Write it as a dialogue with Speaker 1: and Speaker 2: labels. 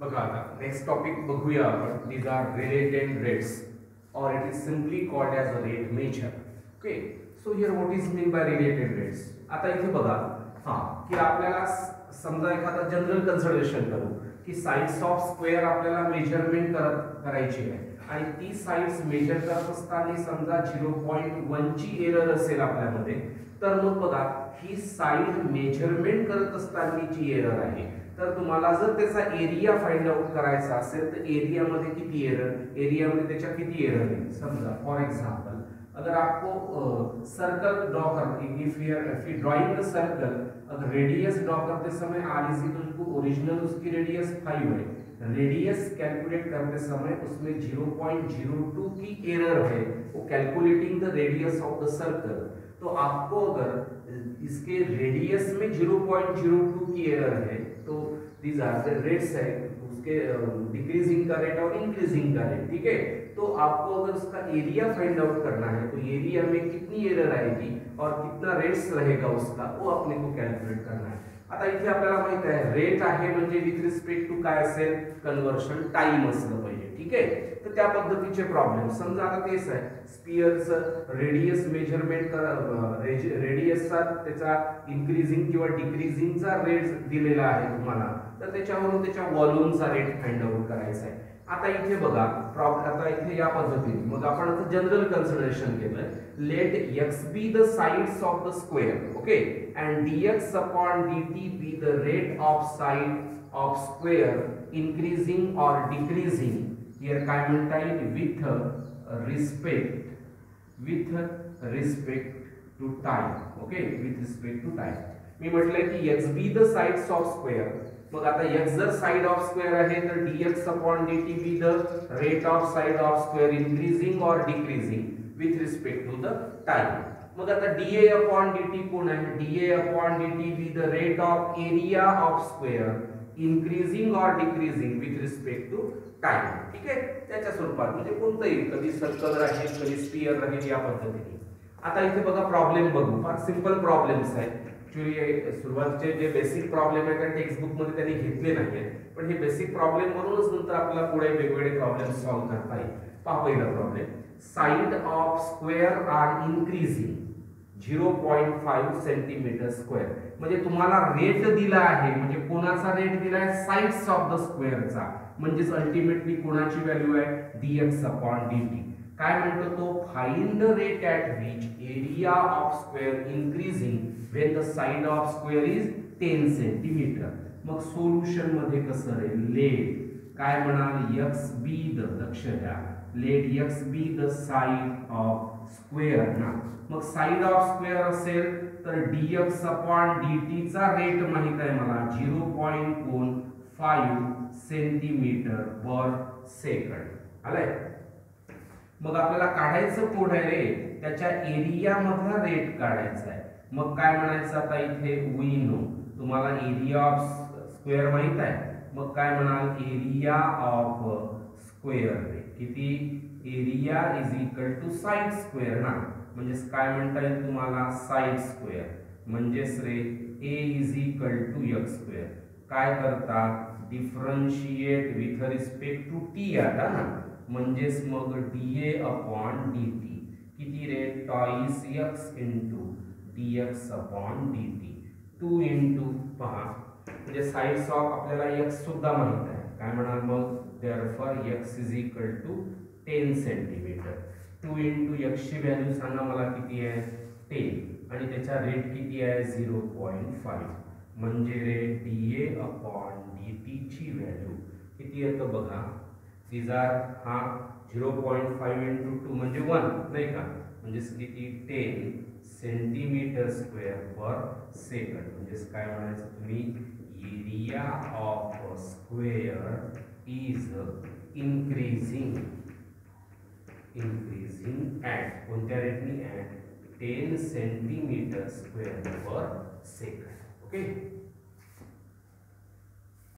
Speaker 1: बघा आता next topic बघूया आपण. These are related rates or it is simply called as a rate measure. Okay? So here what is mean by related rates? आता इथे बघा. हा की आपल्याला समजा एखादा जनरल कन्सिडरेशन करू की साईड्स ऑफ स्क्वेअर आपल्याला मेजरमेंट करत करायची आहे. आणि ती साईड्स मेजर करत असताना समजा झिरो पॉईंट वनची एरर असेल आपल्यामध्ये तर मग बघा ही साईड मेजरमेंट करत असतानाची एरर आहे. तर तुम्हाला जर त्याचा एरिया फाइंड आउट करायचा असेल तर एरियामध्ये किती एरर एरियामध्ये त्याच्या किती एरर आहे? समजा फॉर एक्झाम्पल अगर आपको सर्कल ड्रॉ कर इफ़ यू ड्राइंग सर्कल अगर रेडियस ड्रॉ करते समय आर इज़ ओरिजिनल उसकी रेडियस फाइव है। रेडियस कैलकुलेट करते समय उसमें 0.02 की एरर है। वो calculating the radius of the circle तो आपको अगर इसके रेडियस में 0.02 की एरर है तो दीज आर द रेट्स है। उसके डिक्रीजिंग रेट और इंक्रीजिंग का रेट ठीक है? तो आपको अगर उसका एरिया फाइंड आउट करना है तो एरिया में कितनी एरर आएगी और कितना रेट्स रहेगा उसका, वो अपने को कैलकुलेट करना है। आता इथे आपल्याला माहीत आहे रेट आहे म्हणजे विथ रिस्पेक्ट टू काय असेल? कन्व्हर्शन टाइम असलं पाहिजे ठीक आहे? तर त्या पद्धतीचे प्रॉब्लेम समजा आता तेच आहे स्पियरचं रेडियस मेजरमेंट रेडियसचा त्याचा इन्क्रीजिंग किंवा डिक्रीजिंगचा रेट दिलेला आहे तुम्हाला. तर त्याच्यावरून त्याच्या वॉल्यूमचा रेट फाइंड आउट करायचा आहे. आता इथे बघा प्रॉब्लेम आता इथे या पद्धतीने मग आपण आता जनरल कन्सिडरेशन केलंय. let X be the sides of the square okay and D X upon D T be the rate of side of square increasing or decreasing here काय म्हणता येईल with respect with respect to time okay with respect to time मी म्हटलंय की X be the sides of square मग आता x जर side of square आहे तर dx upon dt be the rate of side of square increasing और decreasing with respect to the time मग आता डीए अपॉन dt कोण आहे? DA upon dt be the rate of area of square increasing or decreasing with respect to time ठीक आहे? त्याच्या स्वरूपात. म्हणजे कोणतंही कधी सर्कल राहील कधी स्पियर राहील या पद्धतीने. आता इथे बघा प्रॉब्लेम बघू. फार सिंपल प्रॉब्लेम्स आहेत. ऍक्च्युली सुरुवातीचे जे बेसिक प्रॉब्लेम आहेत त्या टेक्स्टबुकमध्ये त्यांनी घेतले नाहीये पण हे बेसिक प्रॉब्लेम म्हणूनच नंतर आपल्याला पुढे वेगवेगळे प्रॉब्लेम सॉल्व्ह करता येईल. पहा पहिला problem side of square are increasing zero point five centimetre square. म्हणजे तुम्हाला रेट दिला आहे म्हणजे कोणाचा रेट दिला आहे साईड्स ऑफ द स्क्वेअरचा. म्हणजेच अल्टिमेटली कोणाची व्हॅल्यू आहे? D X upon D T काय म्हणतो तो? Find rate at which area of square increasing when the side of square is ten centimetre. मग सोल्युशनमध्ये कसं रे लेट काय म्हणाल? एक्स बी द लक्ष द्या let X be the side of square ना. मग साइड ऑफ स्क्वेअर असेल तर डी एक्स अपॉन डी टीचा रेट माहीत आहे मला. झिरो पॉईंट कोण? फाईव्ह सेंटीमीटर पर सेकंड आलाय? मग आपल्याला काढायचं पुढे रे? त्याच्या एरिया मधला रेट काढायचा आहे. मग काय म्हणायचं आता इथे? वी नो तुम्हाला एरिया ऑफ स्क्वेअर माहीत आहे. मग काय म्हणाल? एरिया ऑफ स्क्वेअर रे किती area is equal to side square ना? म्हणजेच काय म्हणता येईल तुम्हाला? साईड स्क्वेअर म्हणजेच रे A is equal to X square काय करतात differentiate with respect to T आता ना? म्हणजेच मग D A upon D T किती रे? Twice X into D X upon D T two into पहा. म्हणजे साईड्स ऑफ आपल्याला एक्स सुद्धा माहीत आहे. काय म्हणाल मग? Therefore X is equal to ten centimetre two into एक्सची value सांगा मला किती आहे? टेन आणि त्याचा रेट किती आहे? झिरो पॉईंट फाईव्ह म्हणजे रे डी ए अपॉन डी टीची व्हॅल्यू किती येतं बघा? These हा zero point five into two म्हणजे वन नाही का? म्हणजे किती? Ten centimetre square per second म्हणजेच काय म्हणायचं तुम्ही? area of square is increasing increasing at कोणत्या रेटनी at ten centimetre square per second okay